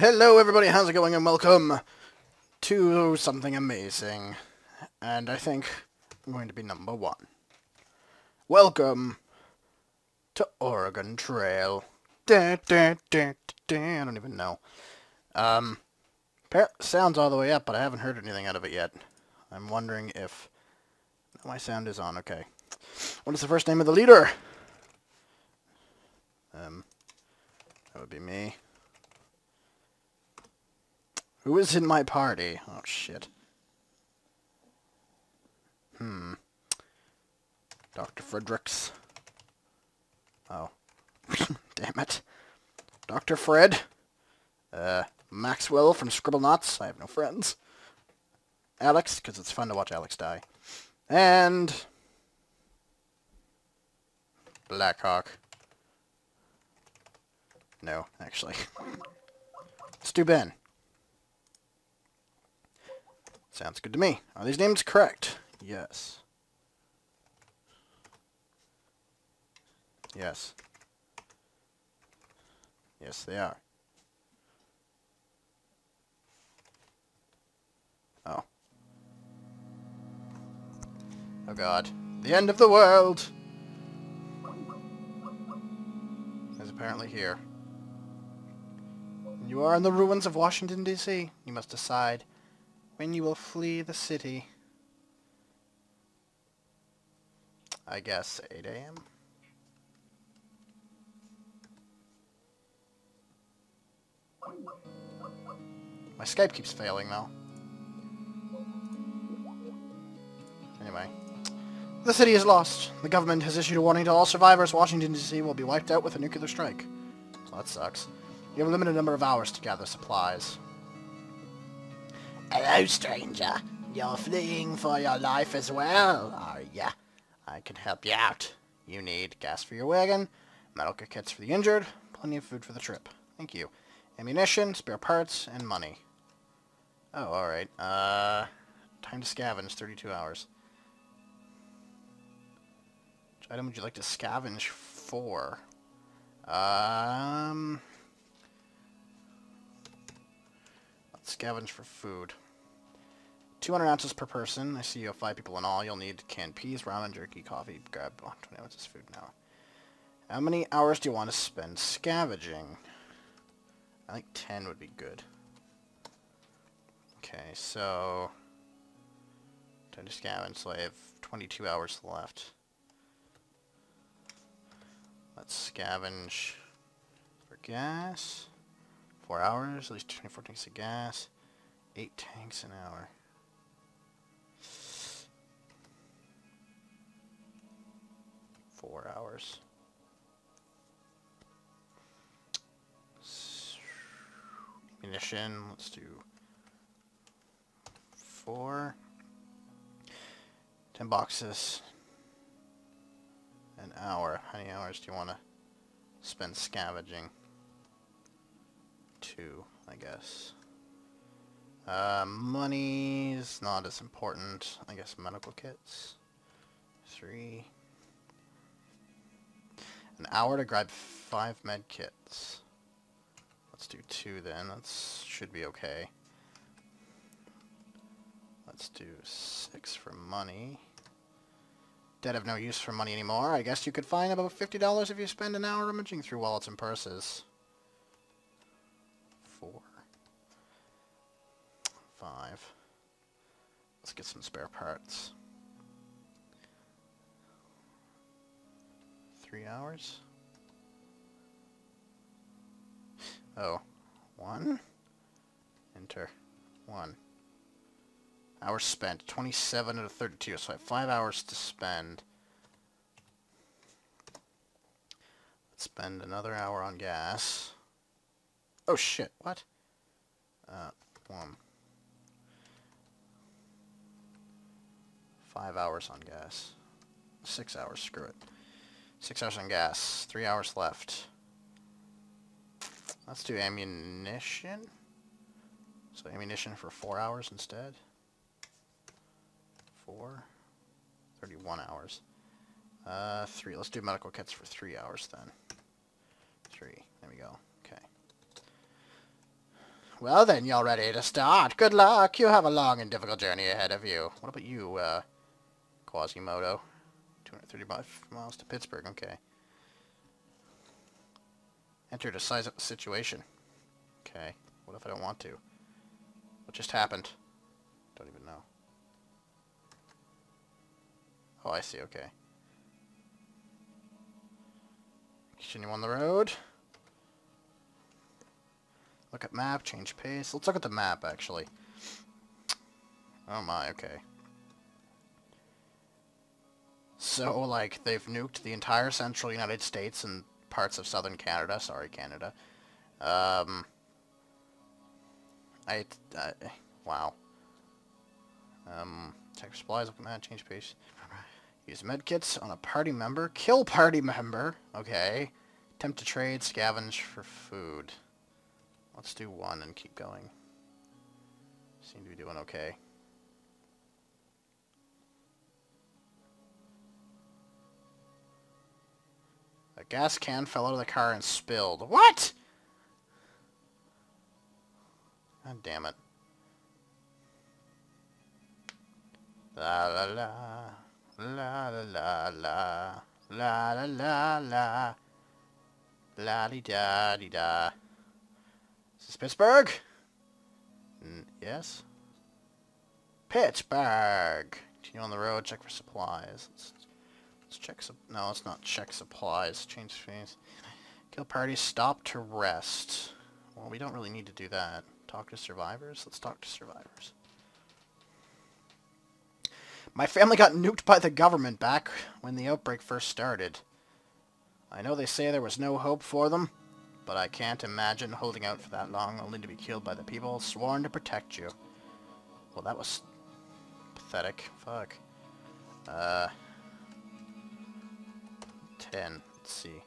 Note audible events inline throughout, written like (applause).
Hello everybody, how's it going and welcome to something amazing. And I think I'm going to be number one. Welcome to Organ Trail. Da, da, da, da, I don't even know. Um, sound's all the way up, but I haven't heard anything out of it yet. I'm wondering if... My sound is on, okay. What is the first name of the leader? Um, that would be me. Who is in my party? Oh, shit. Hmm. Dr. Fredericks. Oh. (laughs) Damn it. Dr. Fred. Uh, Maxwell from Scribble Scribblenauts. I have no friends. Alex, because it's fun to watch Alex die. And... Blackhawk. No, actually. (laughs) Stu Ben. Sounds good to me. Are these names correct? Yes. Yes. Yes, they are. Oh. Oh god. The end of the world! Is apparently here. You are in the ruins of Washington, D.C. You must decide when you will flee the city. I guess 8 a.m. My Skype keeps failing though. Anyway. The city is lost. The government has issued a warning to all survivors. Washington, D.C. will be wiped out with a nuclear strike. That sucks. You have a limited number of hours to gather supplies. Hello, stranger. You're fleeing for your life as well, are ya? I can help you out. You need gas for your wagon, medical kits for the injured, plenty of food for the trip. Thank you. Ammunition, spare parts, and money. Oh, alright. Uh, time to scavenge, 32 hours. Which item would you like to scavenge for? Um... Scavenge for food. 200 ounces per person. I see you have five people in all. You'll need canned peas, ramen, jerky, coffee. Grab oh, 20 ounces food now. How many hours do you want to spend scavenging? I think 10 would be good. Okay, so... Time to scavenge, so I have 22 hours left. Let's scavenge for gas. Four hours, at least 24 tanks of gas. Eight tanks an hour. Four hours. Munition, let's do four. Ten boxes. An hour. How many hours do you want to spend scavenging? Two, I guess. Uh, money's not as important. I guess medical kits. Three. An hour to grab five med kits. Let's do two then. That should be okay. Let's do six for money. Dead have no use for money anymore. I guess you could find about $50 if you spend an hour rummaging through wallets and purses. Five. Let's get some spare parts. Three hours? Oh, one? Enter. One. Hours spent. 27 out of 32, so I have five hours to spend. Let's spend another hour on gas. Oh shit, what? Uh, one. Five hours on gas. Six hours, screw it. Six hours on gas. Three hours left. Let's do ammunition. So ammunition for four hours instead. Four. 31 hours. Uh, three. Let's do medical kits for three hours then. Three. There we go. Okay. Well then, you're ready to start. Good luck. You have a long and difficult journey ahead of you. What about you, uh, Quasimodo? 235 miles to Pittsburgh, okay. Enter the situation. Okay. What if I don't want to? What just happened? Don't even know. Oh, I see, okay. Continue on the road. Look at map, change pace. Let's look at the map, actually. Oh my, okay. So, like, they've nuked the entire central United States and parts of southern Canada. Sorry, Canada. Um, I, uh, wow. Um, check supplies, look at change pace. Use medkits on a party member. Kill party member. Okay. Attempt to trade, scavenge for food. Let's do one and keep going. Seem to be doing okay. A gas can fell out of the car and spilled. What? God damn it. La la la. La la la la. La la la la. La di da di da. Is this Pittsburgh? N yes? Pittsburgh! Continue on the road, check for supplies. Let's, check some... No, let's not check supplies. Change phase. Kill party, stop to rest. Well, we don't really need to do that. Talk to survivors? Let's talk to survivors. My family got nuked by the government back when the outbreak first started. I know they say there was no hope for them, but I can't imagine holding out for that long only to be killed by the people sworn to protect you. Well, that was pathetic. Fuck. Uh, 10. Let's see.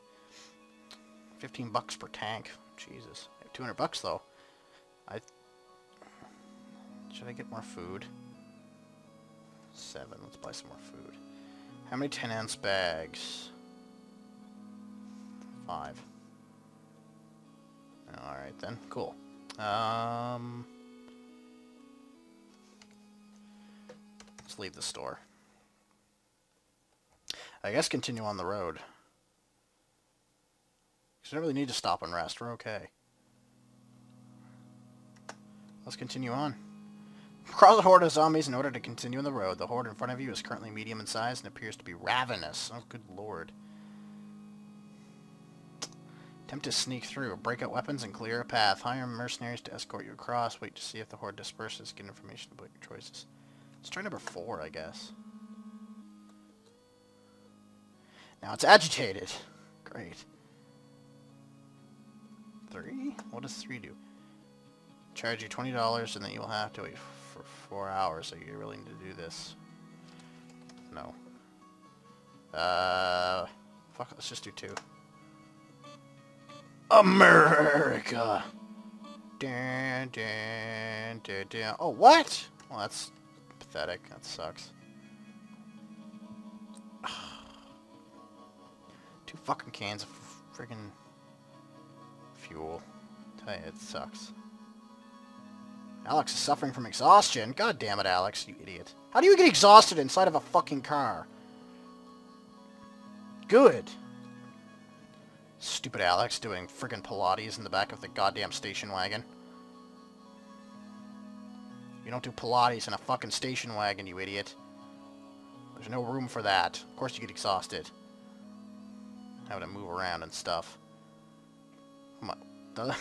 15 bucks per tank. Jesus. 200 bucks, though. I... Should I get more food? Seven. Let's buy some more food. How many 10 ounce bags? Five. Alright then, cool. Um, let's leave the store. I guess continue on the road. Because we don't really need to stop and rest. We're okay. Let's continue on. Cross a horde of zombies in order to continue on the road. The horde in front of you is currently medium in size and appears to be ravenous. Oh, good lord. Attempt to sneak through. Break out weapons and clear a path. Hire mercenaries to escort you across. Wait to see if the horde disperses. Get information about your choices. Let's try number four, I guess. Now it's agitated. Great. Three? What does three do? Charge you $20 and then you'll have to wait for four hours. So you really need to do this. No. Uh, fuck, let's just do two. America. Dun, dun, dun, dun. Oh, what? Well, that's pathetic. That sucks. Two fucking cans of friggin' fuel. Tell you, it sucks. Alex is suffering from exhaustion. God damn it, Alex, you idiot. How do you get exhausted inside of a fucking car? Good. Stupid Alex doing friggin' Pilates in the back of the goddamn station wagon. You don't do Pilates in a fucking station wagon, you idiot. There's no room for that. Of course you get exhausted. Having to move around and stuff. (laughs)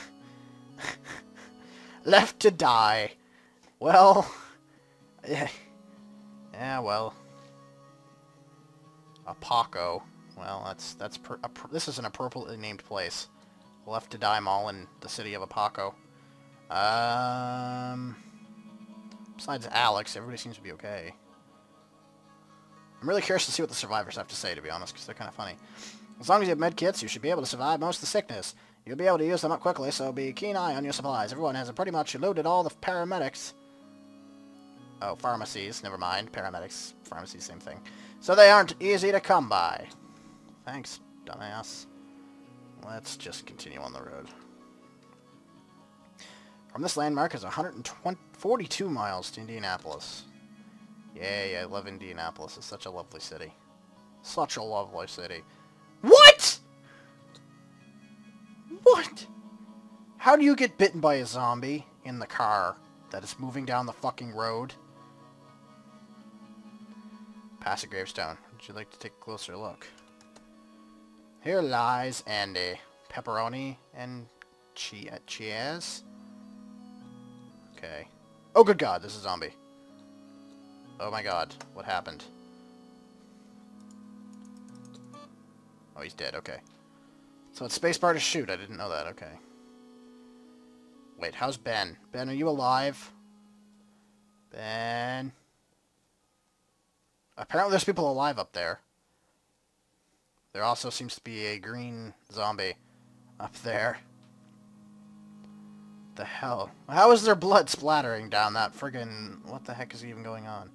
Left to die. Well... (laughs) Yeah, yeah well... A Paco. Well, that's that's this is an appropriately named place. Left to Die Mall in the city of Apaco. Um, besides Alex, everybody seems to be okay. I'm really curious to see what the survivors have to say, to be honest, because they're kind of funny. As long as you have med kits, you should be able to survive most of the sickness. You'll be able to use them up quickly, so be keen eye on your supplies. Everyone has pretty much loaded all the paramedics. Oh, pharmacies. Never mind. Paramedics. Pharmacies, same thing. So they aren't easy to come by. Thanks, dumbass. Let's just continue on the road. From this landmark is 142 miles to Indianapolis. Yay, I love Indianapolis. It's such a lovely city. Such a lovely city. What?! What? How do you get bitten by a zombie in the car that is moving down the fucking road? Pass a gravestone. Would you like to take a closer look? Here lies Andy. Pepperoni and chi uh, cheese. Okay. Oh good god, this is a zombie. Oh my god, what happened? Oh, he's dead, okay. So it's spacebar to shoot, I didn't know that, okay. Wait, how's Ben? Ben, are you alive? Ben? Apparently there's people alive up there. There also seems to be a green zombie up there. The hell? How is there blood splattering down that friggin... What the heck is even going on?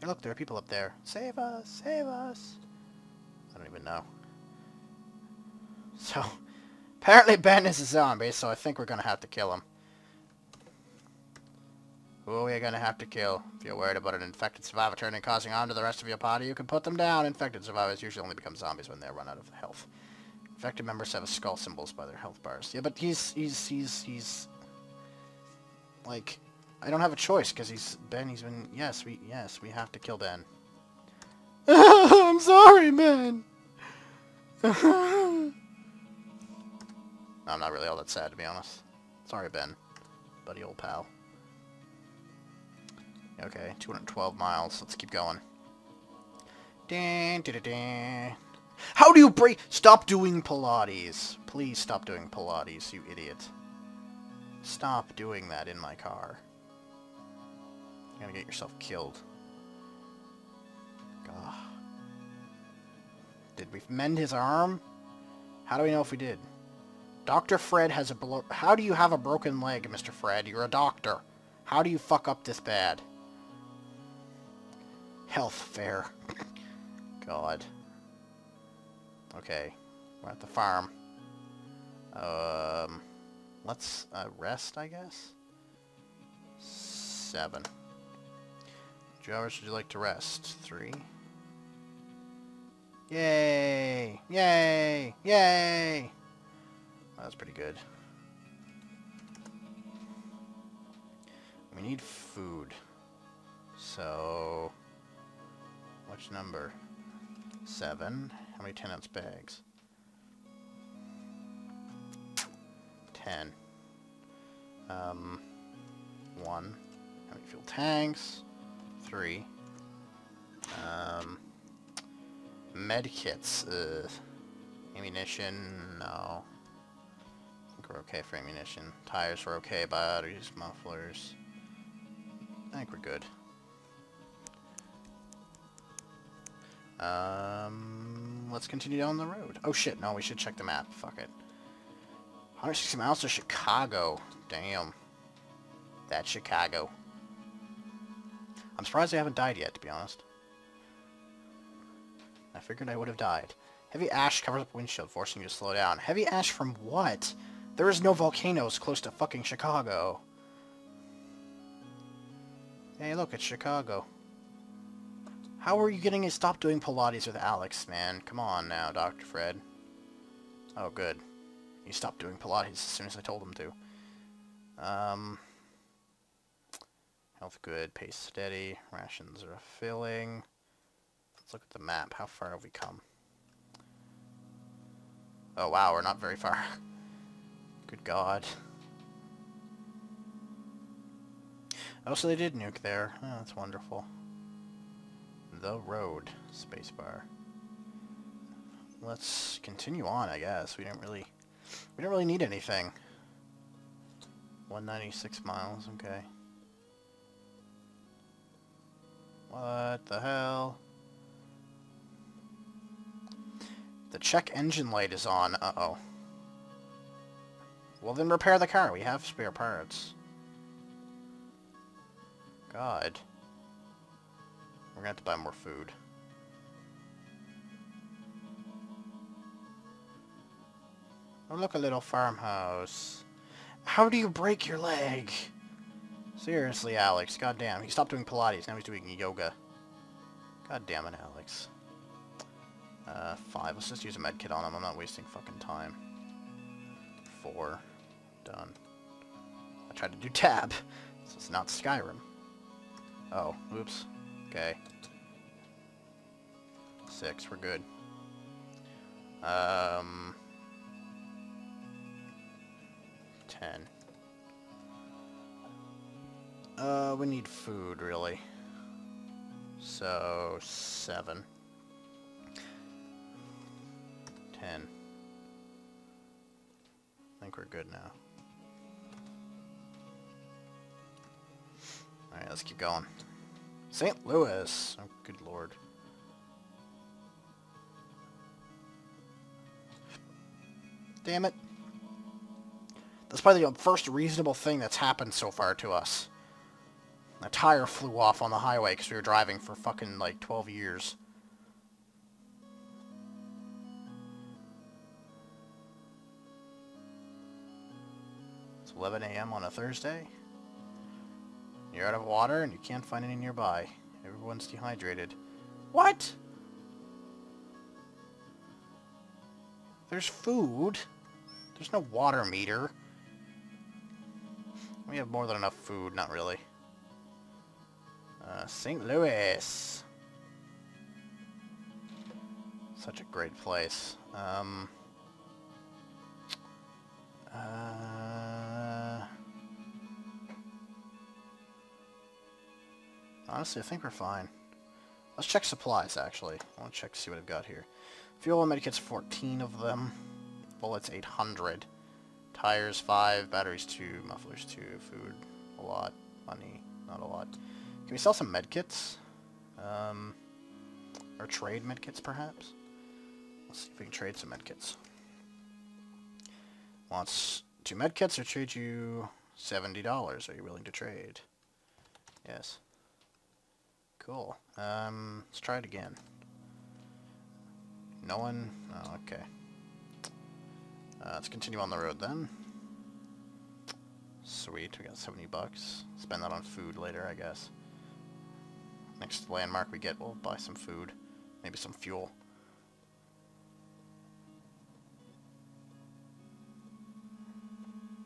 Hey, look, there are people up there. Save us! Save us! I don't even know. So, apparently Ben is a zombie, so I think we're gonna have to kill him. Who are we gonna have to kill? If you're worried about an infected survivor turning causing harm to the rest of your party, you can put them down. Infected survivors usually only become zombies when they run out of health. Infected members have a skull symbols by their health bars. Yeah, but he's, he's, he's, he's... Like, I don't have a choice, because he's... Ben, he's been... Yes, we, yes, we have to kill Ben. (laughs) I'm sorry, Ben! (laughs) I'm not really all that sad, to be honest. Sorry, Ben. Buddy old pal. Okay, 212 miles. Let's keep going. Dan, da, da, da. How do you break... Stop doing Pilates. Please stop doing Pilates, you idiot. Stop doing that in my car. You're gonna get yourself killed. Gah. Did we mend his arm? How do we know if we did? Dr. Fred has a... blo- How do you have a broken leg, Mr. Fred? You're a doctor. How do you fuck up this bad? Health fair. (laughs) God. Okay. We're at the farm. Um, let's uh, rest, I guess? Seven. How hours would you like to rest? Three. Yay! Yay! Yay! That's pretty good. We need food. So... Which number? Seven. How many 10 ounce bags? Ten. Um, one. How many fuel tanks? Three. Um, med kits. Uh, ammunition? No. We're okay for ammunition. Tires are okay. Batteries, mufflers. I think we're good. Um, let's continue down the road. Oh shit, no, we should check the map. Fuck it. 160 miles to Chicago. Damn. That's Chicago. I'm surprised I haven't died yet, to be honest. I figured I would have died. Heavy ash covers up windshield, forcing you to slow down. Heavy ash from what? There is no volcanoes close to fucking Chicago. Hey, look, it's Chicago. How are you getting to stop doing Pilates with Alex, man? Come on now, Dr. Fred. Oh, good. He stopped doing Pilates as soon as I told him to. Um, health good, pace steady, rations are filling. Let's look at the map. How far have we come? Oh, wow, we're not very far. (laughs) Good God. Oh, so they did nuke there. Oh, that's wonderful the road spacebar. Let's continue on, I guess. We didn't really we didn't really need anything. 196 miles, okay. What the hell? The check engine light is on. Uh-oh. Well, then repair the car. We have spare parts. God. We're gonna have to buy more food. Oh, look, a little farmhouse. How do you break your leg? Seriously, Alex. God damn. He stopped doing Pilates. Now he's doing yoga. God damn it, Alex. Uh, five. Let's just use a med kit on him. I'm not wasting fucking time. Four. Done. I tried to do tab. So it's not Skyrim. Oh, oops. Okay. Six. We're good. Um... Ten. Uh, we need food, really. So, seven. Ten. I think we're good now. Alright, let's keep going. St. Louis! Oh, good lord. Damn it. That's probably the first reasonable thing that's happened so far to us. A tire flew off on the highway because we were driving for fucking like 12 years. It's 11 a.m. on a Thursday. You're out of water and you can't find any nearby. Everyone's dehydrated. What? There's food. There's no water meter. We have more than enough food, not really. Uh, St. Louis. Such a great place. Um, uh, honestly, I think we're fine. Let's check supplies, actually. I want to check see what I've got here. Fuel and medikits, 14 of them. Bullets, 800. Tires, 5. Batteries, 2. Mufflers, 2. Food, a lot. Money, not a lot. Can we sell some medkits? Um, or trade medkits, perhaps? Let's see if we can trade some medkits. Wants two medkits or trade you $70. Are you willing to trade? Yes. Cool. Um, let's try it again. No one? Oh, okay. Uh, let's continue on the road then. Sweet, we got 70 bucks. Spend that on food later, I guess. Next landmark we get, we'll buy some food. Maybe some fuel.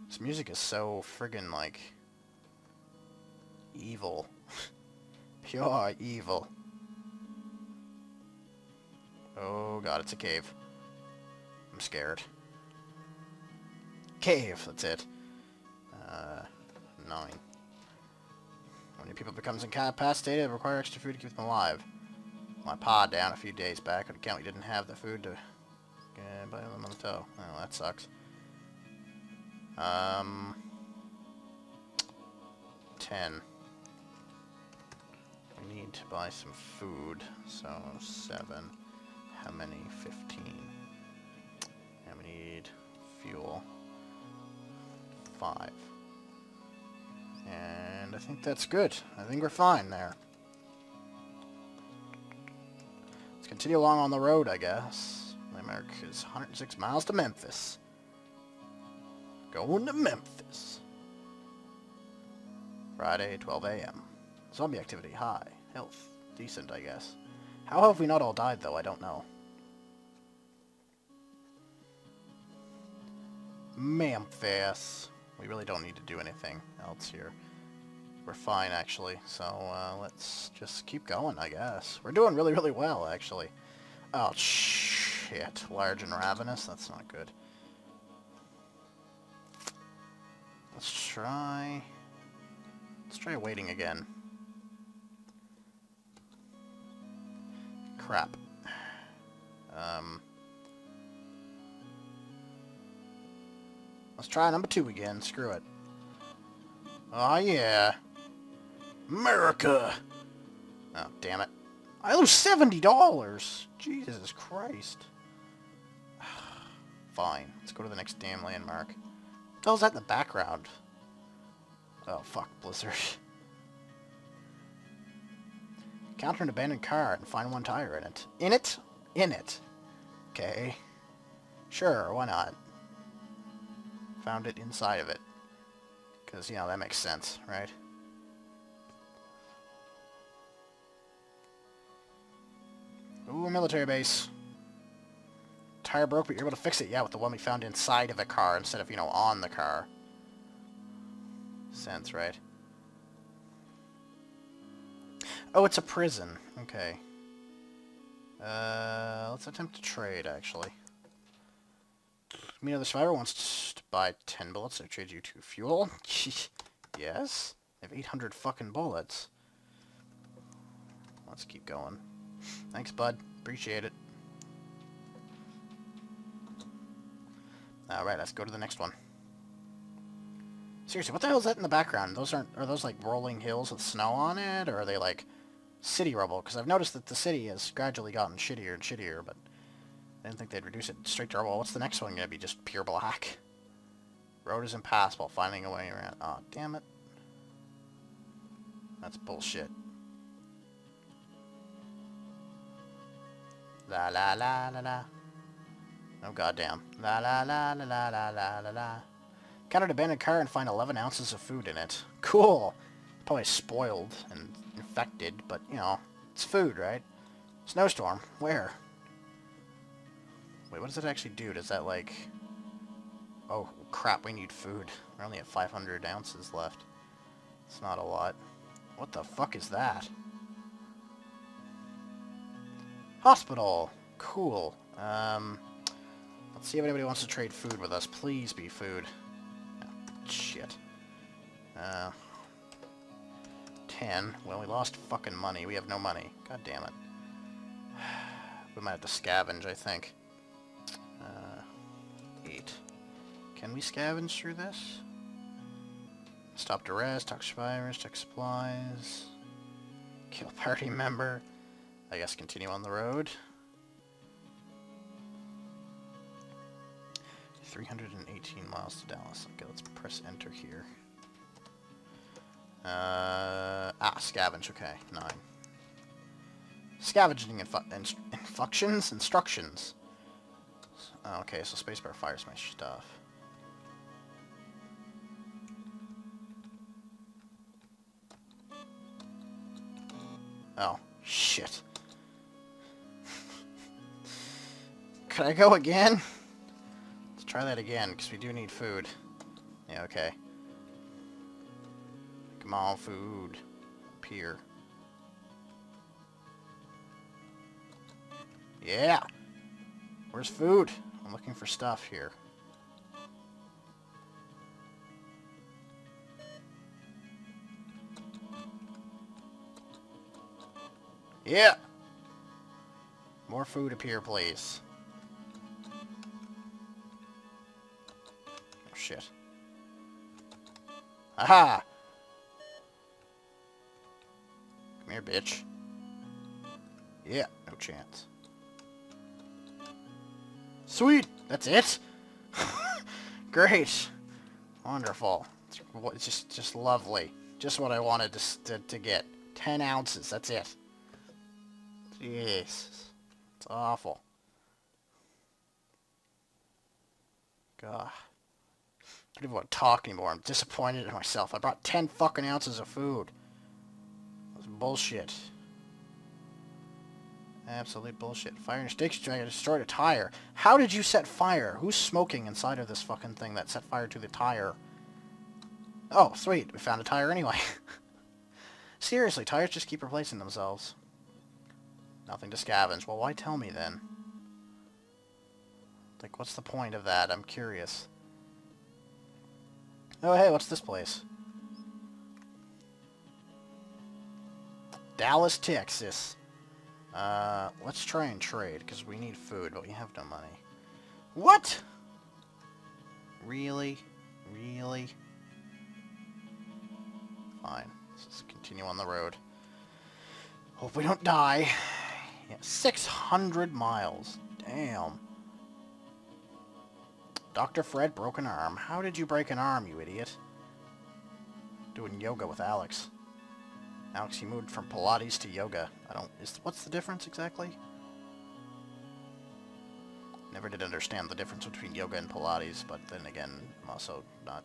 This music is so friggin' like... evil. (laughs) Pure evil. Oh god, it's a cave. I'm scared. Cave, that's it. Uh, nine. When your people becomes incapacitated, require extra food to keep them alive. My pa down a few days back on account we didn't have the food to uh, buy them on the toe. Oh, that sucks. Um, 10. Need to buy some food, so 7. How many? 15. And we need fuel. 5. And I think that's good. I think we're fine there. Let's continue along on the road, I guess. Landmark is 106 miles to Memphis. Going to Memphis. Friday, 12 a.m. Zombie activity high. Health decent, I guess. How have we not all died, though? I don't know. Memphis. We really don't need to do anything else here. We're fine, actually. So, uh, let's just keep going, I guess. We're doing really, really well, actually. Oh, shit. Large and ravenous? That's not good. Let's try... Let's try waiting again. Crap. Um... Let's try number two again. Screw it. Oh, yeah. America! Oh, damn it. I lose $70! Jesus Christ. (sighs) Fine. Let's go to the next damn landmark. What the hell's that in the background? Oh, fuck, Blizzard. (laughs) Counter an abandoned car and find one tire in it. In it? In it. Okay. Sure, why not? Found it inside of it. Because, you know, that makes sense, right? Ooh, military base. Tire broke, but you're able to fix it, yeah, with the one we found inside of the car instead of, you know, on the car. Sense, right? Oh, it's a prison. Okay. Uh, let's attempt to trade, actually. You know, the survivor wants to buy 10 bullets, so trade you two fuel. (laughs) yes? I have 800 fucking bullets. Let's keep going. Thanks, bud. Appreciate it. Alright, let's go to the next one. Seriously, what the hell is that in the background? Those aren't... Are those, like, rolling hills with snow on it? Or are they, like, city rubble? Because I've noticed that the city has gradually gotten shittier and shittier, but... I didn't think they'd reduce it straight to rubble. What's the next one going to be? Just pure black? Road is impassable. Finding a way around. Oh, damn it. That's bullshit. La la la la la. Oh goddamn. La la la la la la la la la. Got an abandoned car and find 11 ounces of food in it. Cool. Probably spoiled and infected, but you know, it's food, right? Snowstorm. Where? Wait, what does it actually do? Does that like... Oh, crap, we need food. We're only at 500 ounces left. It's not a lot. What the fuck is that? Hospital! Cool. Um, let's see if anybody wants to trade food with us. Please be food. Oh, shit. Uh, 10. Well, we lost fucking money. We have no money. God damn it. We might have to scavenge, I think. Uh, 8. Can we scavenge through this? Stop to rest, talk survivors, check supplies, kill (laughs) party member. I guess continue on the road. 318 miles to Dallas. Okay, let's press enter here. Uh, ah, scavenge, okay, 9. Scavenging infu inst infunctions? Instructions. Oh, okay, so spacebar fires my stuff. Oh, shit. (laughs) Can I go again? Let's try that again, because we do need food. Yeah, okay. On, food. Up here. Yeah! Where's food? I'm looking for stuff here. Yeah! More food up here, please. Oh, shit. Aha! Here, bitch. Yeah, no chance. Sweet! That's it? (laughs) Great! Wonderful. It's, just, just lovely. Just what I wanted to, to, to get. Ten ounces, that's it. Jeez. It's awful. God. I don't even want to talk anymore. I'm disappointed in myself. I brought 10 fucking ounces of food. Bullshit. Absolute bullshit. Fire and station dragon destroyed a tire. How did you set fire? Who's smoking inside of this fucking thing that set fire to the tire? Oh, sweet. We found a tire anyway. (laughs) Seriously, tires just keep replacing themselves. Nothing to scavenge. Well, why tell me then? Like, what's the point of that? I'm curious. Oh, hey, what's this place? Dallas, Texas. Uh, let's try and trade, because we need food, but we have no money. What? Really? Really? Fine. Let's just continue on the road. Hope we don't die. Yeah, 600 miles. Damn. Dr. Fred broke an arm. How did you break an arm, you idiot? Doing yoga with Alex. Alex, you moved from Pilates to yoga. I don't... Is What's the difference exactly? Never did understand the difference between yoga and Pilates, but then again, I'm also not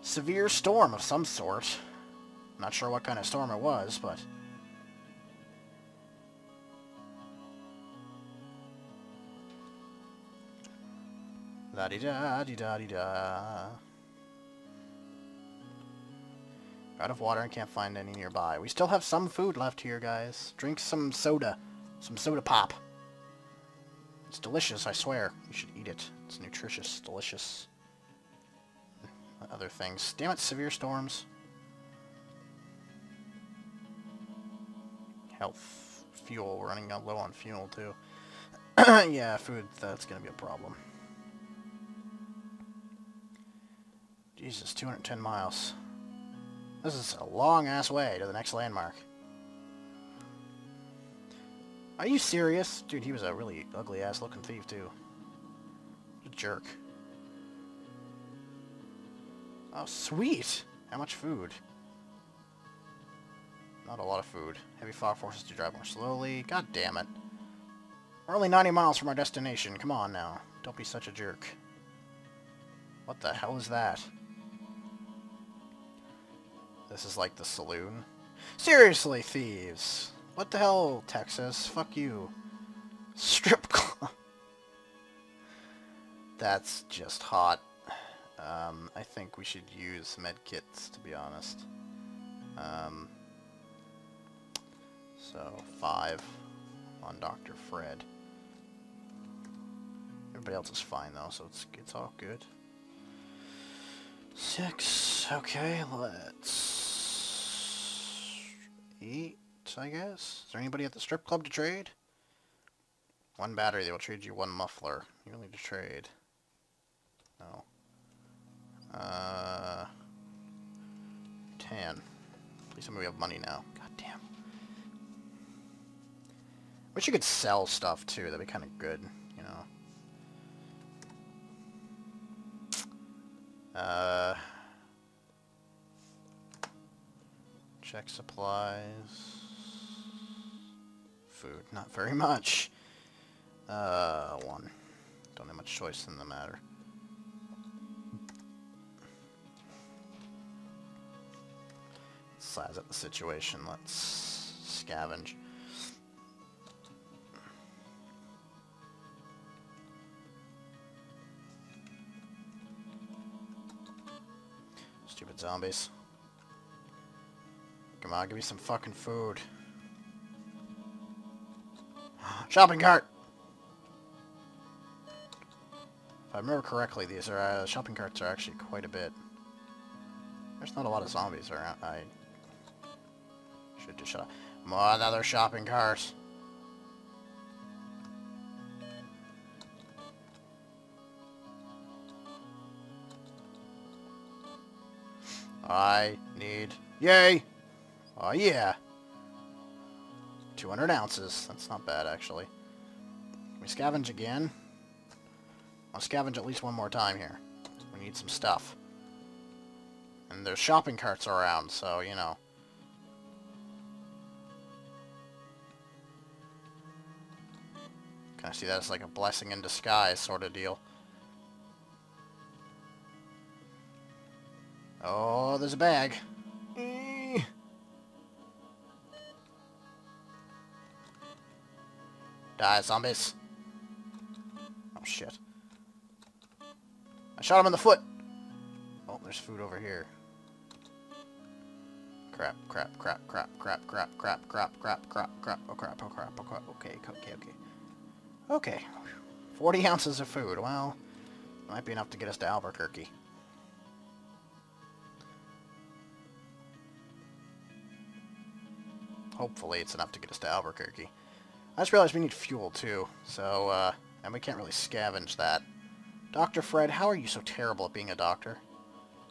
severe storm of some sort. Not sure what kind of storm it was, but... La-di-da-di-da-di-da. Out of water and can't find any nearby. We still have some food left here, guys. Drink some soda. Some soda pop. It's delicious, I swear. You should eat it. It's nutritious, delicious. Other things. Damn it, severe storms. Health. Fuel. We're running low on fuel, too. (clears throat) yeah, food, that's going to be a problem. Jesus, 210 miles. This is a long-ass way to the next landmark. Are you serious? Dude, he was a really ugly-ass looking thief, too. Jerk. Oh, sweet! How much food? Not a lot of food. Heavy fog forces to drive more slowly. God damn it. We're only 90 miles from our destination. Come on now. Don't be such a jerk. What the hell is that? This is like the saloon. Seriously, thieves! What the hell, Texas? Fuck you. Strip (laughs) club. That's just hot. Um, I think we should use medkits, to be honest. Um, so, five on Dr. Fred. Everybody else is fine, though, so it's, it's all good. Six. Okay, let's... Eight, I guess? Is there anybody at the strip club to trade? One battery, they will trade you one muffler. You don't need to trade. No. Uh... Ten. Please tell me we have money now. God damn. Wish you could sell stuff, too. That'd be kind of good, you know. Uh... Check supplies. Food, not very much. Uh, one. Don't have much choice in the matter. Size up the situation. Let's scavenge. Stupid zombies. Come on, give me some fucking food. (gasps) Shopping cart! If I remember correctly, these are uh, shopping carts are actually quite a bit. There's not a lot of zombies around. I should just shut up. More another shopping cart. I need... Yay! Oh yeah. 200 ounces. That's not bad, actually. Can we scavenge again? I'll scavenge at least one more time here. We need some stuff. And there's shopping carts around, so, you know. Kind of see that as like a blessing in disguise sort of deal. Oh, there's a bag. Die, zombies. Oh, shit. I shot him in the foot! Oh, there's food over here. Crap, crap, crap, crap, crap, crap, crap, crap, crap, crap, crap, oh crap, oh crap, oh crap, okay, okay, okay. Okay. 40 ounces of food, well, might be enough to get us to Albuquerque. Hopefully it's enough to get us to Albuquerque. I just realized we need fuel, too. So, uh, and we can't really scavenge that. Dr. Fred, how are you so terrible at being a doctor?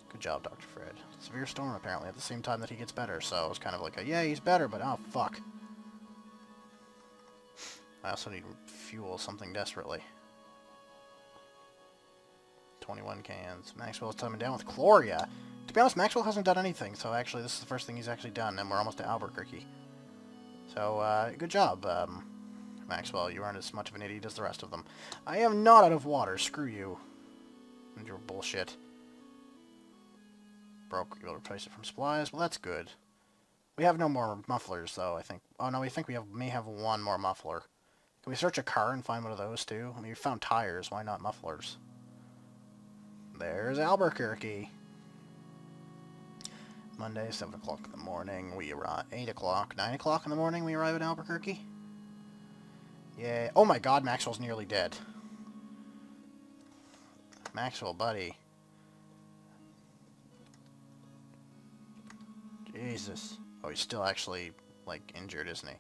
Good job, Dr. Fred. Severe storm, apparently, at the same time that he gets better, so it's kind of like a, yeah, he's better, but oh, fuck. I also need fuel something desperately. 21 cans. Maxwell's coming down with cholera. To be honest, Maxwell hasn't done anything, so actually this is the first thing he's actually done, and we're almost to Albuquerque. So, uh, good job. Um, Maxwell, you aren't as much of an idiot as the rest of them. I am not out of water. Screw you. And your bullshit. broke. You'll replace it from supplies. Well, that's good. We have no more mufflers, though, I think. Oh, no, we think we have may have one more muffler. Can we search a car and find one of those, too? I mean, we found tires. Why not mufflers? There's Albuquerque. Monday, 7 o'clock in the morning. We arrive... 8 o'clock. 9 o'clock in the morning, we arrive at Albuquerque. Yeah. Oh my god, Maxwell's nearly dead. Maxwell, buddy. Jesus. Oh, he's still actually, like, injured, isn't he?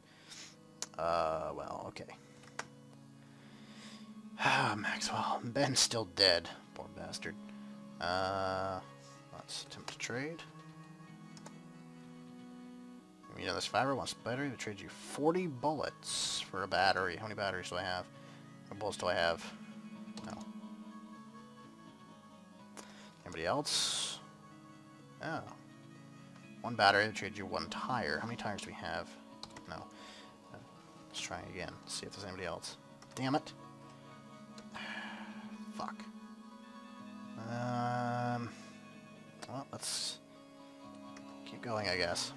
Uh, well, okay. (sighs) Ah, Maxwell. Ben's still dead. Poor bastard. Uh, let's attempt to trade. You know, this fiber wants battery. We trade you 40 bullets for a battery. How many batteries do I have? Many bullets do I have? No. Anybody else? Oh. One battery, we trade you one tire. How many tires do we have? No. Let's try again. See if there's anybody else. Damn it. (sighs) Fuck. Um. Well, let's keep going, I guess.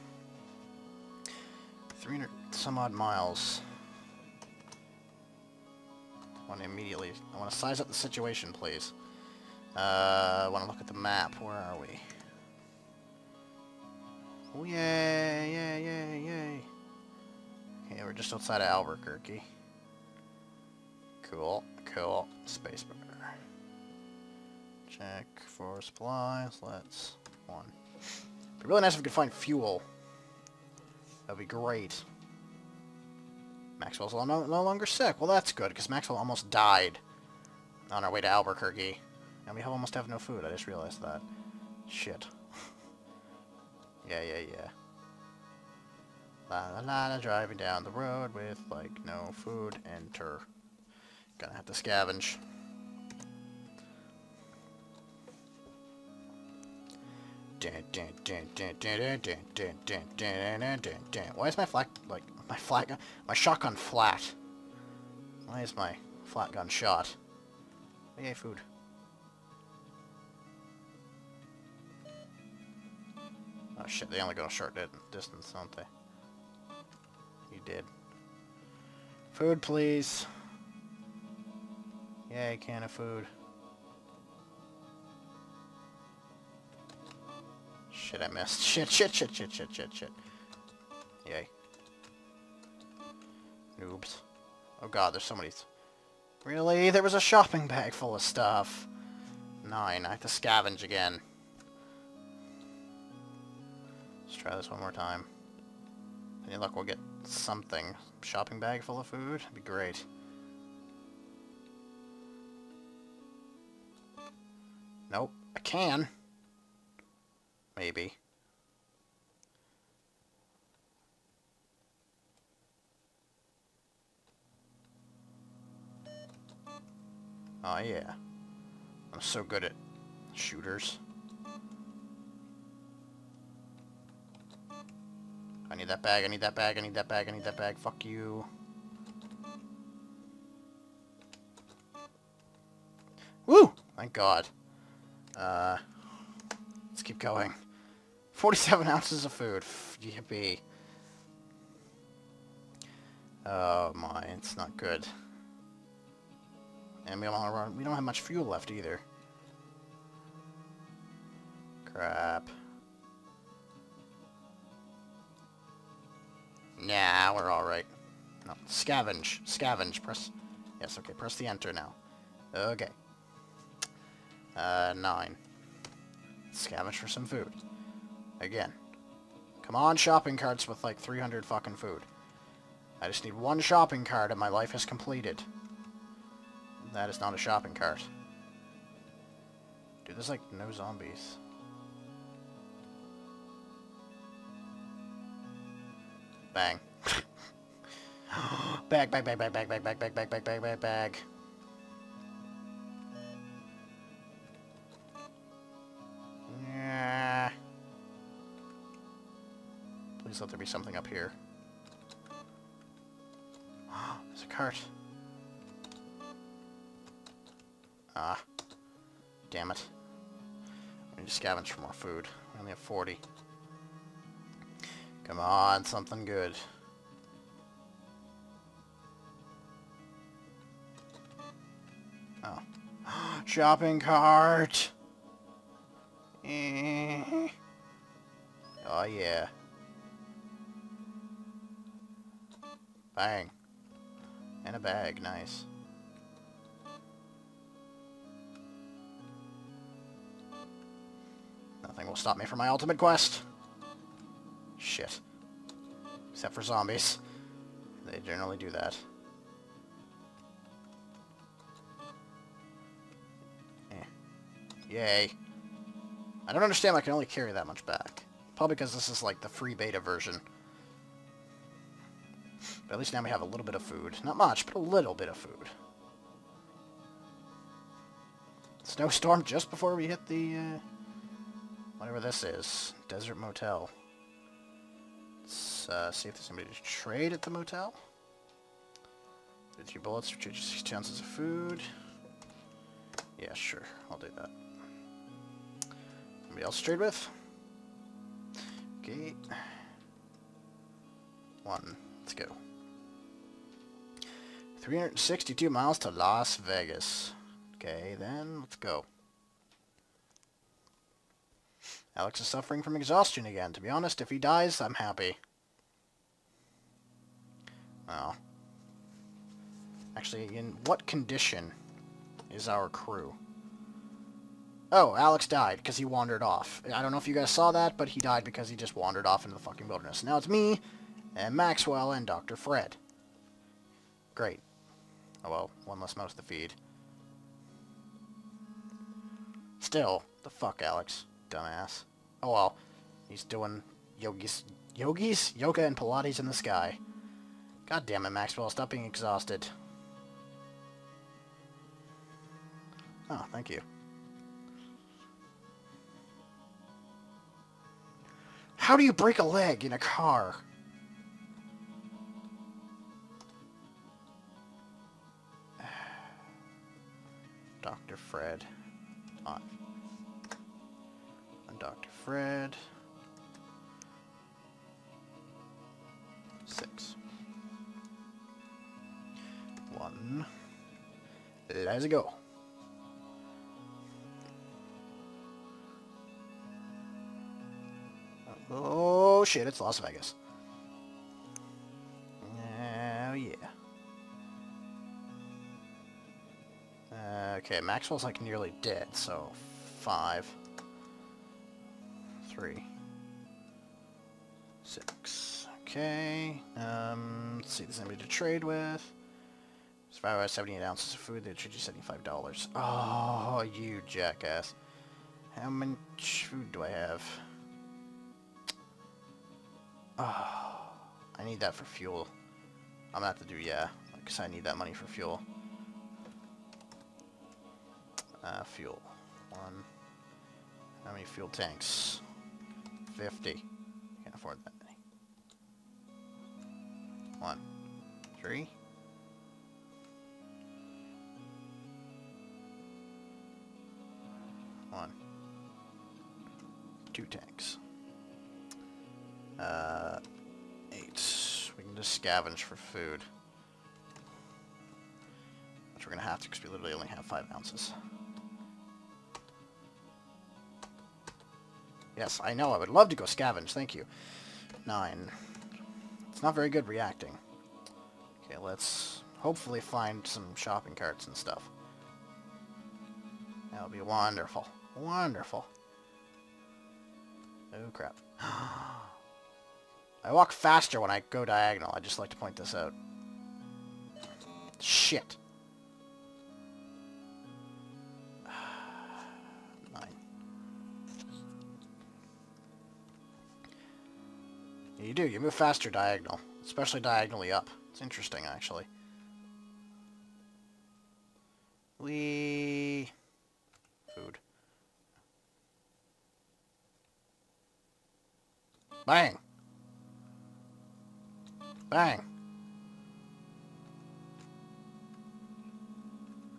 300 some odd miles. I want to immediately... I want to size up the situation, please. Uh, I want to look at the map. Where are we? Oh, yay, yay, yay, yay. Okay, we're just outside of Albuquerque. Cool, cool. Spacebar. Check for supplies. Let's... One. It'd be really nice if we could find fuel. That'd be great. Maxwell's no, no longer sick. Well, that's good, because Maxwell almost died on our way to Albuquerque. And we almost have no food. I just realized that. Shit. (laughs) yeah, yeah, yeah. La la la la, driving down the road with, like, no food. Enter. Gonna have to scavenge. Why is my flat like my flat gun my shotgun flat? Why is my flat gun shot? Yay, food. Oh shit, they only go a short distance, don't they? You did. Food, please. Yay, can of food. Shit, I missed. (laughs) Shit, shit, shit, shit, shit, shit, shit. Yay. Noobs. Oh god, there's so many... Really? There was a shopping bag full of stuff. Nine. I have to scavenge again. Let's try this one more time. Any luck we'll get something. Shopping bag full of food? That'd be great. Nope. I can. Maybe. Oh yeah. I'm so good at shooters. I need that bag, I need that bag, I need that bag, I need that bag. Fuck you. Woo! Thank God. Uh, let's keep going. 47 (laughs) ounces of food. Yippee. Oh my, it's not good. And we don't run, we don't have much fuel left either. Crap. Nah, we're alright. No, scavenge. Scavenge. Press... Yes, okay, press the enter now. Okay. Uh, nine. Scavenge for some food. Again. Come on, shopping carts with like 300 fucking food. I just need one shopping cart and my life is completed. That is not a shopping cart. Dude, there's like no zombies. Bang. bag, bag, bag, bag, bag, bag, bag, bag, bag, bag, bag, bag, bag. Please let there be something up here. There's a cart. Ah. Damn it. I need to scavenge for more food. I only have 40. Come on, something good. Oh. (gasps) Shopping cart! Stop me from my ultimate quest. Shit. Except for zombies. They generally do that. Eh. Yay. I don't understand why I can only carry that much back. Probably because this is like the free beta version. But at least now we have a little bit of food. Not much, but a little bit of food. Snowstorm just before we hit the, uh, whatever this is. Desert Motel. Let's uh, see if there's somebody to trade at the motel. 50 bullets for 6 ounces of food. Yeah, sure. I'll do that. Anybody else to trade with? Okay. One. Let's go. 362 miles to Las Vegas. Okay, then let's go. Alex is suffering from exhaustion again. To be honest, if he dies, I'm happy. Well. Actually, in what condition is our crew? Oh, Alex died because he wandered off. I don't know if you guys saw that, but he died because he just wandered off into the fucking wilderness. Now it's me, and Maxwell, and Dr. Fred. Great. Oh well, one less mouse to feed. Still, the fuck, Alex. Dumbass. Oh well. He's doing yogis, yogis? Yoga and Pilates in the sky. God damn it, Maxwell. Stop being exhausted. Oh, thank you. How do you break a leg in a car? (sighs) Dr. Fred. Fred. Six. One. Let's go. Oh shit, it's Las Vegas. Oh yeah. Okay, Maxwell's like nearly dead, so five, three, six. Okay. Um, let's see, there's anybody to trade with. Survivor has 78 ounces of food. They charge you $75. Oh, you jackass. How much food do I have? Oh, I need that for fuel. I'm gonna have to do, yeah, because I need that money for fuel. Uh, fuel. One. How many fuel tanks? 50. Can't afford that many. One. Three. One. Two tanks. Uh, eight. We can just scavenge for food. Which we're going to have to because we literally only have five ounces. Yes, I know. I would love to go scavenge. Thank you. Nine. It's not very good reacting. Okay, let's hopefully find some shopping carts and stuff. That would be wonderful. Wonderful. Oh, crap. (gasps) I walk faster when I go diagonal. I'd just like to point this out. Shit. You do. You move faster diagonal. Especially diagonally up. It's interesting, actually. We... Food. Bang! Bang!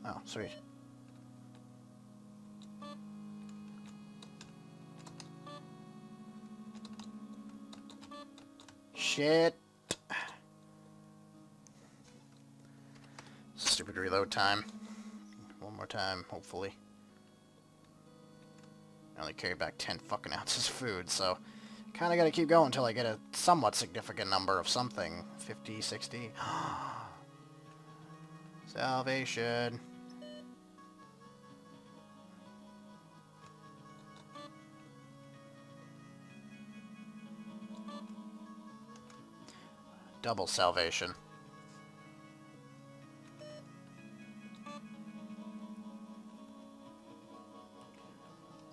Oh, sweet. Shit. Stupid reload time. One more time, hopefully. I only carry back 10 fucking (laughs) ounces of food, so... Kinda gotta keep going until I get a somewhat significant number of something. 50, 60... (gasps) Salvation. Double salvation.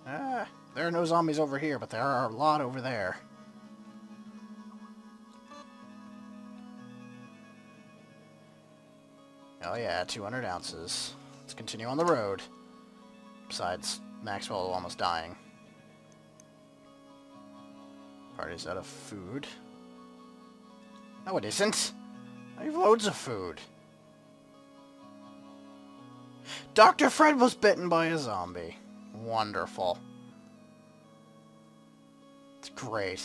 Ah, there are no zombies over here, but there are a lot over there. Oh yeah, 200 ounces. Let's continue on the road. Besides, Maxwell almost dying. Party's out of food. No, it isn't. I have loads of food. Dr. Fred was bitten by a zombie. Wonderful. It's great.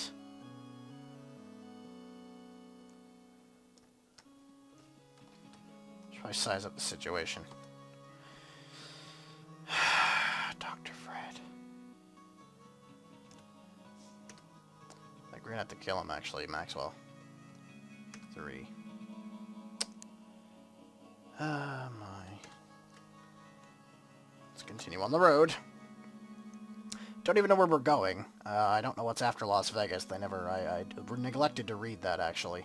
Try size up the situation. (sighs) Dr. Fred. Like, we're gonna have to kill him, actually, Maxwell. Three. Ah, my. Let's continue on the road. Don't even know where we're going. Uh, I don't know what's after Las Vegas. They never... I, I neglected to read that, actually.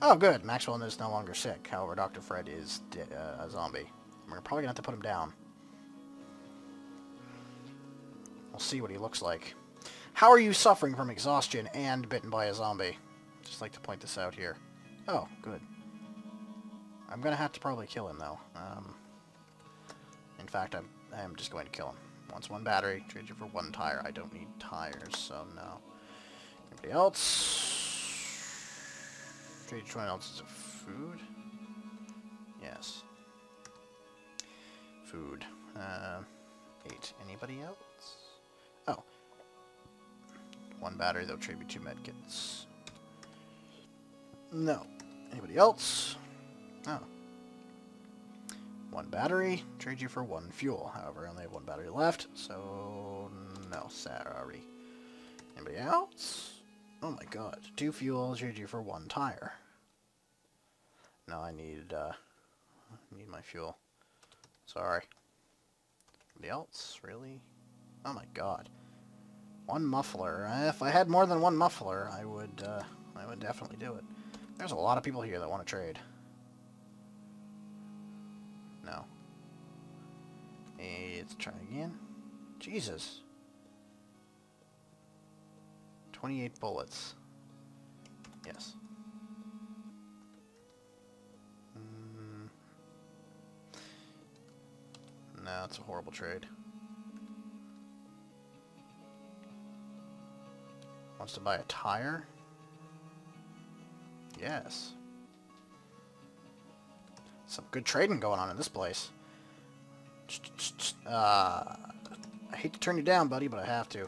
Oh, good. Maxwell is no longer sick. However, Dr. Fred is uh, a zombie. We're probably going to have to put him down. We'll see what he looks like. How are you suffering from exhaustion and bitten by a zombie? Just like to point this out here. Oh, good. I'm going to have to probably kill him, though. Um, in fact, I'm, I'm just going to kill him. Once one battery, trade you for one tire. I don't need tires, so no. Anybody else? Trade 20 ounces of food? Yes. Food. Uh, eight. Anybody else? One battery, they'll trade me two medkits. No. Anybody else? Oh. One battery, trade you for one fuel. However, I only have one battery left, so no, sorry. Anybody else? Oh my god. Two fuels, trade you for one tire. No, I need, uh, I need my fuel. Sorry. Anybody else? Really? Oh my god. One muffler. If I had more than one muffler, I would, uh, I would definitely do it. There's a lot of people here that want to trade. No. Let's try again. Jesus. 28 bullets. Yes. Mm. No, it's a horrible trade. Wants to buy a tire? Yes. Some good trading going on in this place. Uh, I hate to turn you down, buddy, but I have to.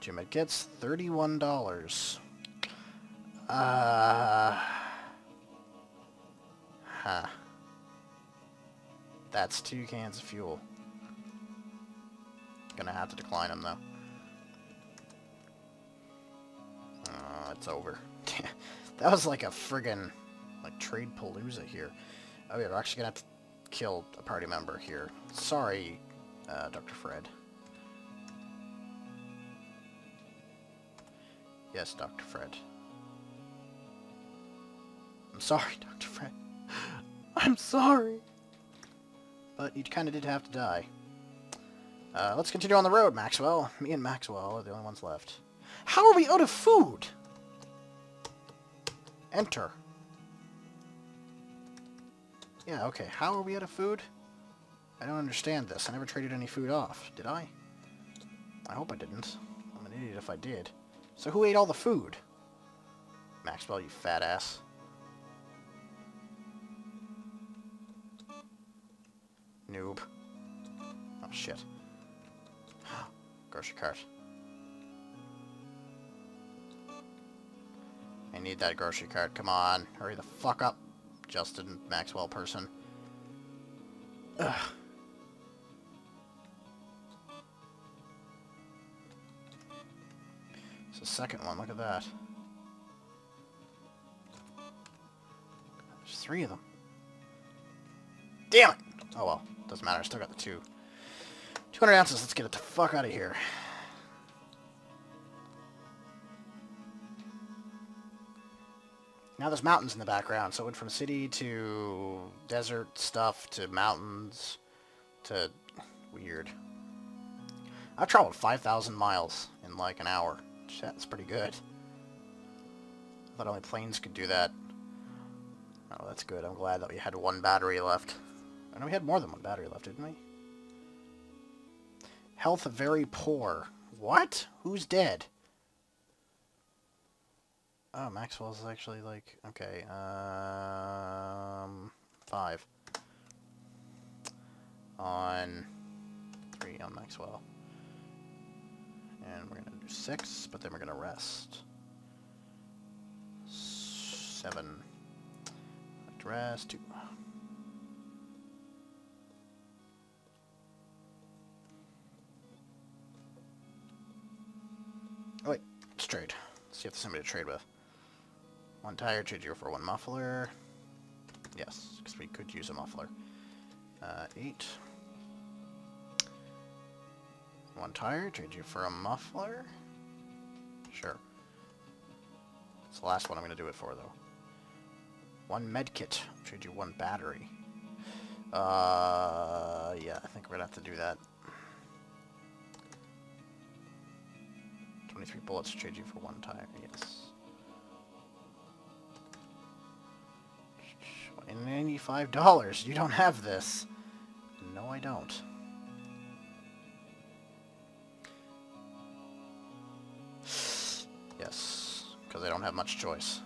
Jim, it gets $31. Uh... Huh. That's two cans of fuel. Gonna have to decline them, though. It's over. (laughs) that was like a friggin' like trade palooza here. Oh yeah, we're actually gonna have to kill a party member here. Sorry, uh, Dr. Fred. Yes, Dr. Fred. I'm sorry, (laughs) Dr. Fred. I'm sorry. But you kind of did have to die. Uh, let's continue on the road, Maxwell. Me and Maxwell are the only ones left. How are we out of food? Enter. Yeah, okay. How are we out of food? I don't understand this. I never traded any food off. Did I? I hope I didn't. I'm an idiot if I did. So who ate all the food? Maxwell, you fat ass. Noob. Oh, shit. (gasps) Grocery cart. Need that grocery cart. Come on. Hurry the fuck up, Justin Maxwell person. Ugh. It's the second one. Look at that. There's three of them. Damn it! Oh well. Doesn't matter. I still got the two. 200 ounces. Let's get it the fuck out of here. Now there's mountains in the background, so it went from city to desert stuff to mountains to weird. I've traveled 5,000 miles in like an hour. That's pretty good. I thought only planes could do that. Oh, that's good. I'm glad that we had one battery left. Know we had more than one battery left, didn't we? Health very poor. What? Who's dead? Oh, Maxwell's actually like, okay, um, five. On three on Maxwell. And we're gonna do six, but then we're gonna rest. Seven. Rest, two. Oh wait, let's trade. Let's see if there's somebody to trade with. One tire, trade you for one muffler. Yes, because we could use a muffler. Uh, eight. One tire, trade you for a muffler. Sure. It's the last one I'm going to do it for, though. One medkit, trade you one battery. Uh, yeah, I think we're going to have to do that. 23 bullets, trade you for one tire, yes. $95. You don't have this. No, I don't. Yes, because I don't have much choice.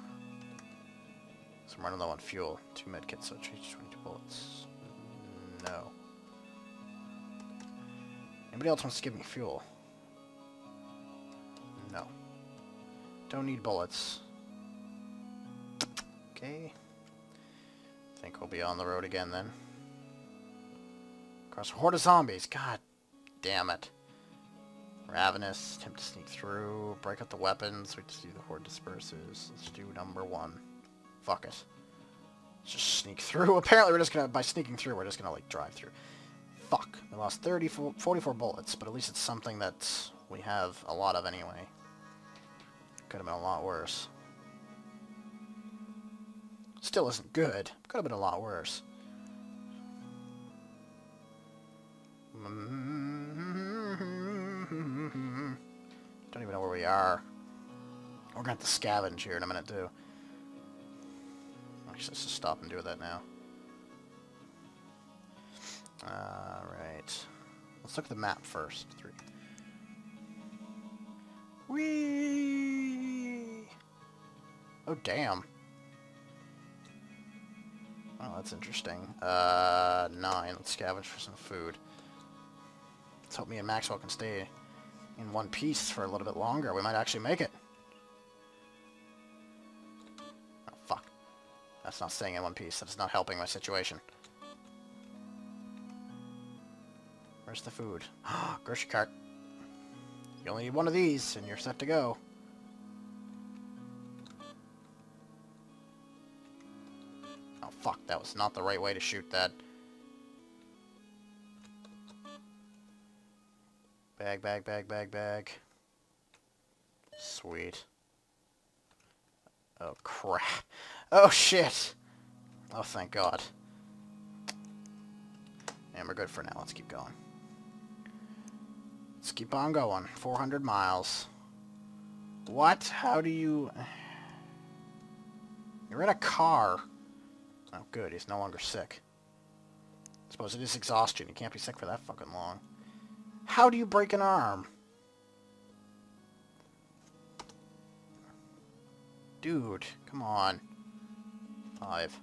So I'm running low on fuel. Two medkits, so change 22 bullets. No. Anybody else wants to give me fuel? No. Don't need bullets. Okay. I think we'll be on the road again then. Across a horde of zombies. God damn it. Ravenous. Attempt to sneak through. Break up the weapons. Wait to see the horde disperses. Let's do number one. Fuck it. Let's just sneak through. (laughs) Apparently we're just gonna, by sneaking through, we're just gonna like drive through. Fuck. We lost 30, 44 bullets, but at least it's something that we have a lot of anyway. Could have been a lot worse. Still isn't good. Could have been a lot worse. (laughs) Don't even know where we are. We're to have to scavenge here in a minute, too. Actually, let's just stop and do that now. Alright. Let's look at the map first. Three. Whee! Oh, damn. Oh, that's interesting. Uh, nine. Let's scavenge for some food. Let's hope me and Maxwell can stay in one piece for a little bit longer. We might actually make it. Oh, fuck. That's not staying in one piece. That's not helping my situation. Where's the food? (gasps) Grocery cart. You only need one of these, and you're set to go. Fuck, that was not the right way to shoot that. Bag, bag, bag, bag, bag. Sweet. Oh, crap. Oh, shit! Oh, thank God. And we're good for now. Let's keep going. Let's keep on going. 400 miles. What? How do you... You're in a car. Oh, good. He's no longer sick. I suppose it is exhaustion. You can't be sick for that fucking long. How do you break an arm? Dude, come on. Five.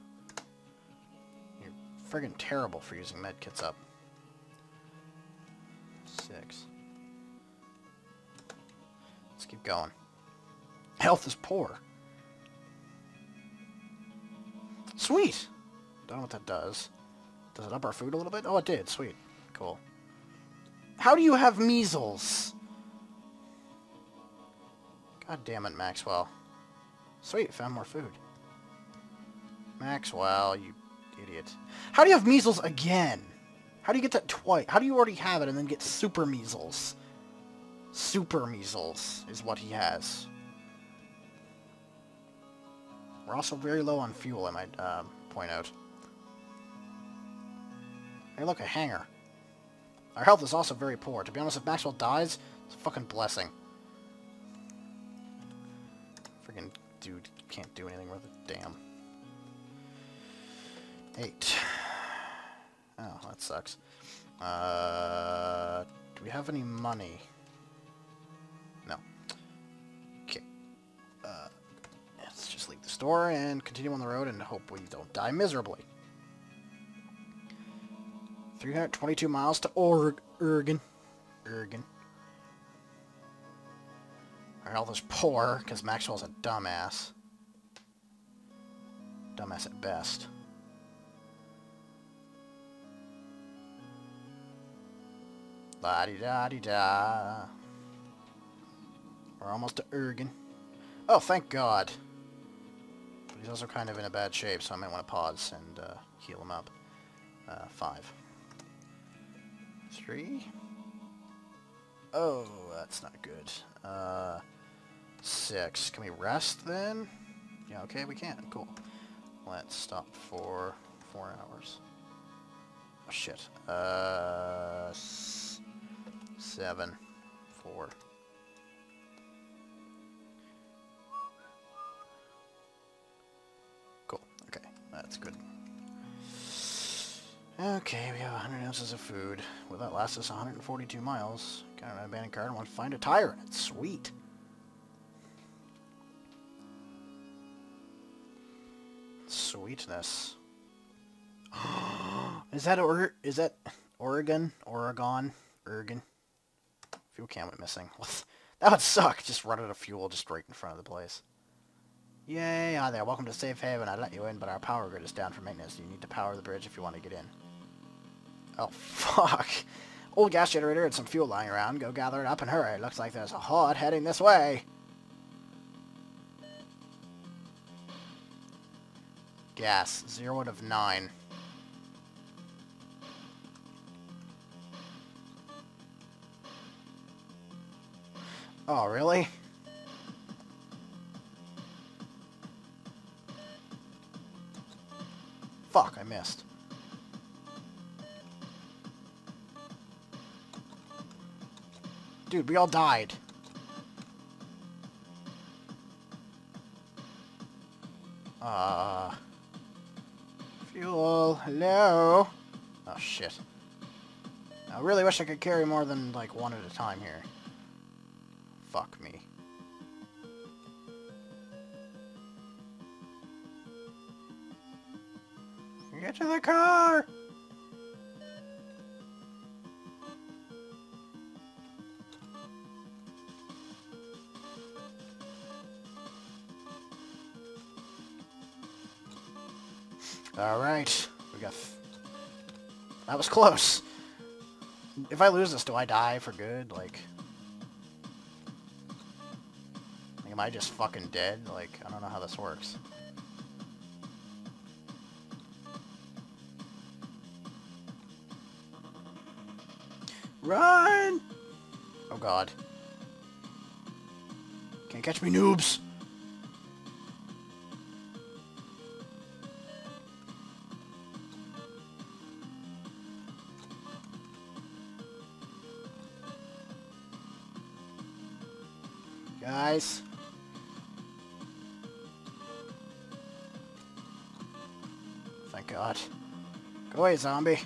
You're friggin' terrible for using medkits up. Six. Let's keep going. Health is poor. Sweet! Don't know what that does. Does it up our food a little bit? Oh, it did. Sweet. Cool. How do you have measles? God damn it, Maxwell. Sweet, found more food. Maxwell, you idiot. How do you have measles again? How do you get that twice? How do you already have it and then get super measles? Super measles is what he has. We're also very low on fuel, I might uh, point out. Hey, look, a hangar. Our health is also very poor. To be honest, if Maxwell dies, it's a fucking blessing. Freaking dude can't do anything with it. Damn. Eight. Oh, that sucks. Uh, do we have any money? Store and continue on the road and hope we don't die miserably. 322 miles to Oregon. Oregon. Our health is poor, because Maxwell's a dumbass. Dumbass at best. La-di-da-di-da. We're almost to Oregon. Oh, thank God. He's also kind of in a bad shape, so I might want to pause and uh, heal him up. Uh, five. Three. Oh, that's not good. Uh, six. Can we rest then? Yeah, okay, we can. Cool. Let's stop for four hours. Oh, shit. Uh, seven, four. Okay, we have 100 ounces of food. Will that last us 142 miles? Got an abandoned car and want to find a it. Sweet. Sweetness. (gasps) is that or is that Oregon? Oregon? Oregon? Fuel can went missing. (laughs) that would suck. Just run out of fuel just right in front of the place. Yay, hi there. Welcome to Safe Haven. I let you in, but our power grid is down for maintenance. You need to power the bridge if you want to get in. Oh, fuck. Old gas generator and some fuel lying around. Go gather it up and hurry. Looks like there's a horde heading this way. Gas. Zero out of nine. Oh, really? Fuck, I missed. Dude, we all died. Uh... Fuel, hello? Oh, shit. I really wish I could carry more than, like, one at a time here. Fuck me. Get to the car! Alright. We got... That was close. If I lose this, do I die for good? Like... Am I just fucking dead? Like, I don't know how this works. Run! Oh god. Can't catch me, noobs! Guys. Thank God. Go away, zombie.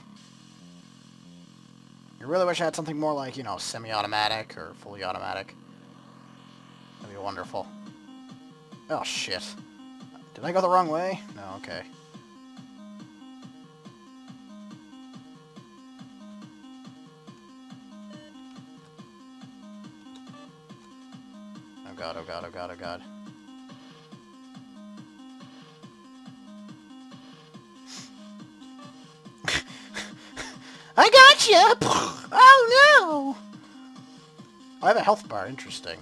I really wish I had something more like, you know, semi-automatic or fully automatic. That'd be wonderful. Oh, shit. Did I go the wrong way? No, okay. god, oh god, oh god. (laughs) I got gotcha! you! (laughs) Oh no! I have a health bar, interesting.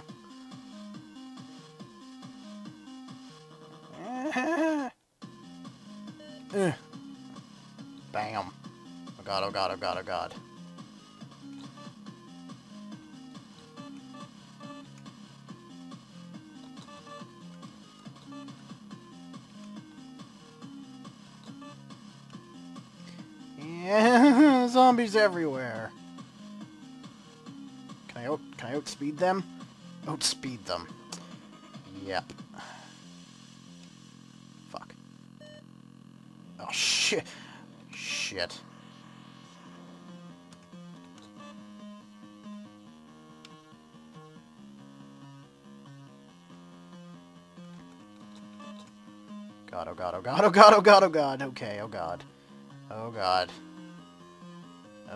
Zombies everywhere. Can I out can I outspeed them? Outspeed them. Yep. Fuck. Oh shit. Shit. God, oh god, oh god, oh god, oh god, oh god. Okay, oh god. Oh god.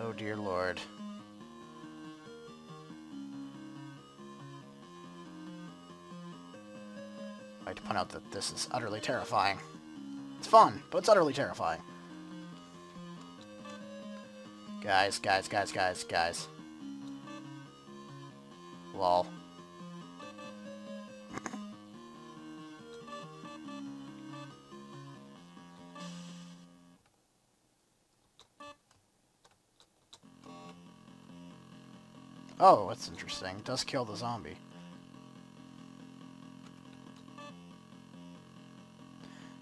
Oh dear lord. I'd like to point out that this is utterly terrifying. It's fun, but it's utterly terrifying. Guys, guys, guys, guys, guys. Lol. Oh, that's interesting. It does kill the zombie.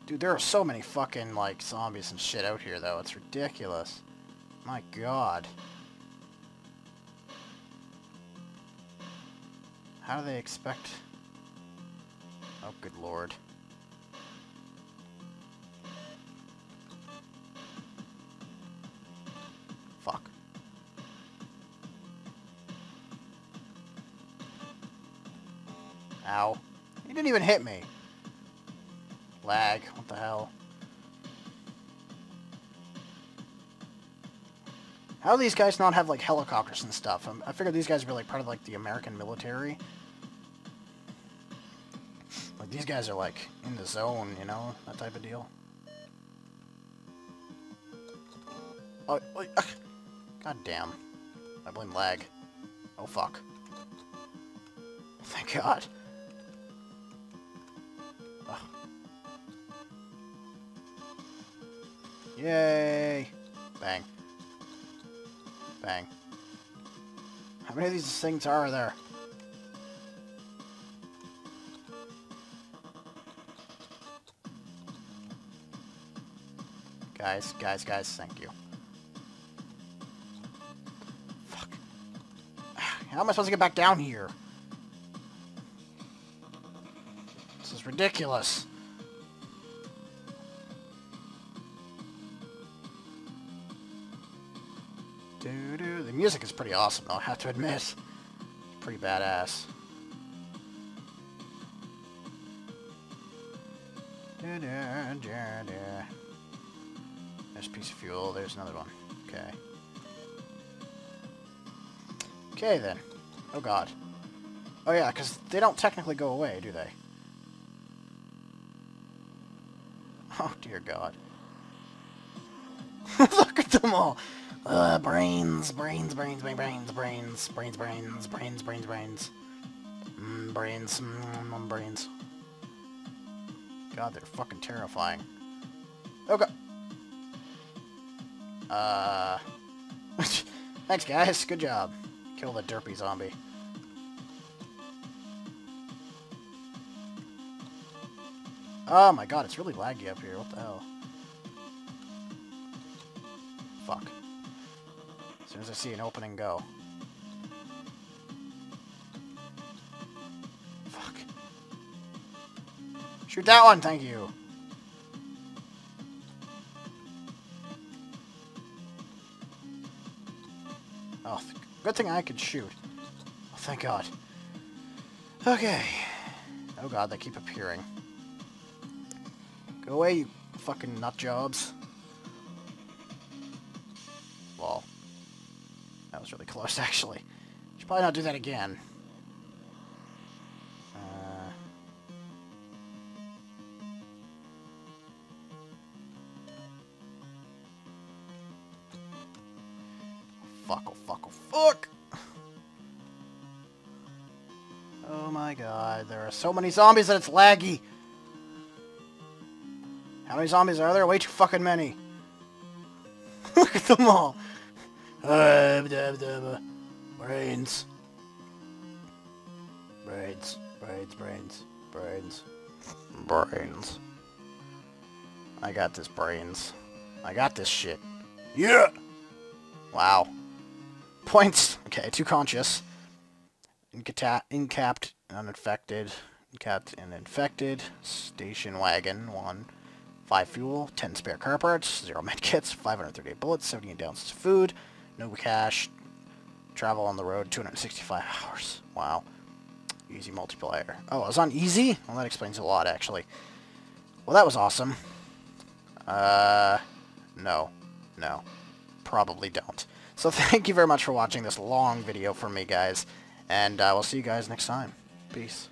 Dude, there are so many fucking, like, zombies and shit out here, though. It's ridiculous. My god. How do they expect... Oh, good lord. Even hit me. Lag. What the hell? How do these guys not have, like, helicopters and stuff? I'm, I figured these guys were, like, part of, like, the American military. Like, these guys are, like, in the zone, you know? That type of deal. Oh, oh uh, God damn. I blame lag. Oh, fuck. Thank God. Yay! Bang. Bang. How many of these things are there? Guys, guys, guys, thank you. Fuck. How am I supposed to get back down here? Ridiculous. Doo -doo. The music is pretty awesome, though, I have to admit. It's pretty badass. There's a piece of fuel. There's another one. Okay. Okay, then. Oh, God. Oh, yeah, because they don't technically go away, do they? Oh, dear God. Look at them all! Uh, brains, brains, brains, brains, brains, brains, brains, brains, brains, brains, brains. Mm, brains, mm, brains. God, they're fucking terrifying. Oh god. Uh. Thanks, guys. Good job. Kill the derpy zombie. Oh my god, it's really laggy up here. What the hell? Fuck. As soon as I see an opening, go. Fuck. Shoot that one, thank you. Oh, good thing I could shoot. Oh, thank God. Okay. Oh God, they keep appearing. Go away, you fucking nutjobs. Well, That was really close, (laughs) actually. Should probably not do that again. Uh. Fuck, oh fuck, oh fuck! Oh my god, there are so many zombies that it's laggy! How many zombies are there? Way too fucking many. (laughs) Look at them all. Uh. Brains. Brains. Brains, brains, brains. Brains. I got this brains. I got this shit. Yeah! Wow. Points. Okay, two conscious. Incata incapped, uninfected. Incapped and infected. Station wagon, one. 5 fuel, 10 spare car parts, 0 medkits, 538 bullets, 78 ounces of food, no cash, travel on the road 265 hours. Wow. Easy multiplayer. Oh, I was on easy? Well, that explains a lot, actually. Well, that was awesome. Uh, no. No. Probably don't. So (laughs) thank you very much for watching this long video for me, guys. And uh, we'll see you guys next time. Peace.